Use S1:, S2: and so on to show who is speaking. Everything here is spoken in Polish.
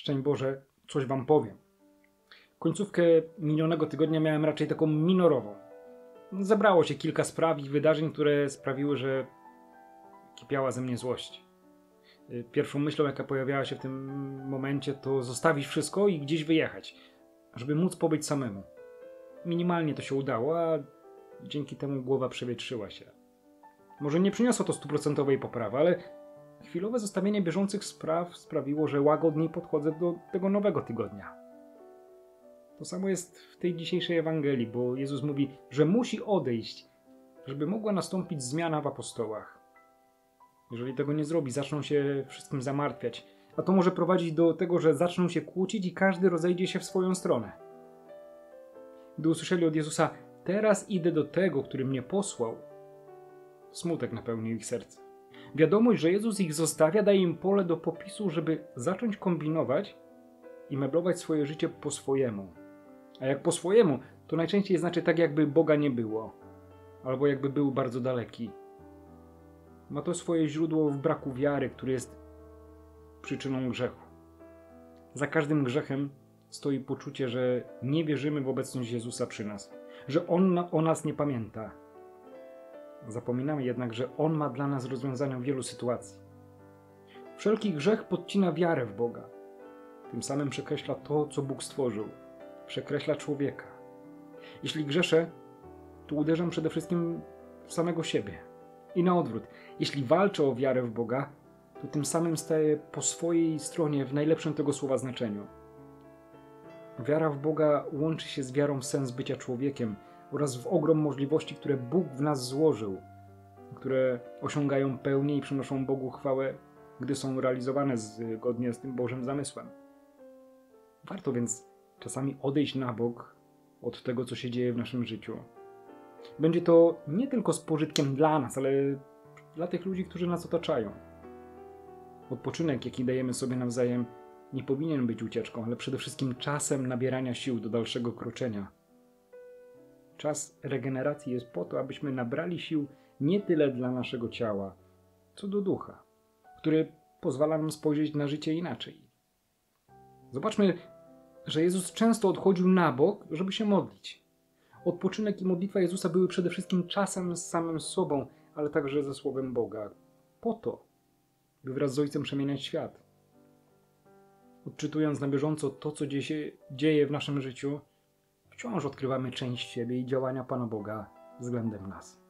S1: Szczęść Boże, coś wam powiem. Końcówkę minionego tygodnia miałem raczej taką minorową. Zebrało się kilka spraw i wydarzeń, które sprawiły, że kipiała ze mnie złość. Pierwszą myślą, jaka pojawiała się w tym momencie, to zostawić wszystko i gdzieś wyjechać, żeby móc pobyć samemu. Minimalnie to się udało, a dzięki temu głowa przewietrzyła się. Może nie przyniosło to stuprocentowej poprawy, ale chwilowe zostawienie bieżących spraw sprawiło, że łagodniej podchodzę do tego nowego tygodnia. To samo jest w tej dzisiejszej Ewangelii, bo Jezus mówi, że musi odejść, żeby mogła nastąpić zmiana w apostołach. Jeżeli tego nie zrobi, zaczną się wszystkim zamartwiać, a to może prowadzić do tego, że zaczną się kłócić i każdy rozejdzie się w swoją stronę. Gdy usłyszeli od Jezusa, teraz idę do tego, który mnie posłał, smutek napełnił ich serce. Wiadomość, że Jezus ich zostawia, daje im pole do popisu, żeby zacząć kombinować i meblować swoje życie po swojemu. A jak po swojemu, to najczęściej znaczy tak, jakby Boga nie było, albo jakby był bardzo daleki. Ma to swoje źródło w braku wiary, który jest przyczyną grzechu. Za każdym grzechem stoi poczucie, że nie wierzymy w obecność Jezusa przy nas, że On o nas nie pamięta. Zapominamy jednak, że On ma dla nas rozwiązania wielu sytuacji. Wszelki grzech podcina wiarę w Boga. Tym samym przekreśla to, co Bóg stworzył. Przekreśla człowieka. Jeśli grzeszę, to uderzam przede wszystkim w samego siebie. I na odwrót. Jeśli walczę o wiarę w Boga, to tym samym staję po swojej stronie w najlepszym tego słowa znaczeniu. Wiara w Boga łączy się z wiarą w sens bycia człowiekiem oraz w ogrom możliwości, które Bóg w nas złożył, które osiągają pełnię i przynoszą Bogu chwałę, gdy są realizowane zgodnie z tym Bożym zamysłem. Warto więc czasami odejść na bok od tego, co się dzieje w naszym życiu. Będzie to nie tylko z pożytkiem dla nas, ale dla tych ludzi, którzy nas otaczają. Odpoczynek, jaki dajemy sobie nawzajem, nie powinien być ucieczką, ale przede wszystkim czasem nabierania sił do dalszego kroczenia. Czas regeneracji jest po to, abyśmy nabrali sił nie tyle dla naszego ciała, co do ducha, który pozwala nam spojrzeć na życie inaczej. Zobaczmy, że Jezus często odchodził na bok, żeby się modlić. Odpoczynek i modlitwa Jezusa były przede wszystkim czasem z samym sobą, ale także ze Słowem Boga. Po to, by wraz z Ojcem przemieniać świat. Odczytując na bieżąco to, co dzieje w naszym życiu, wciąż odkrywamy część siebie i działania Pana Boga względem nas.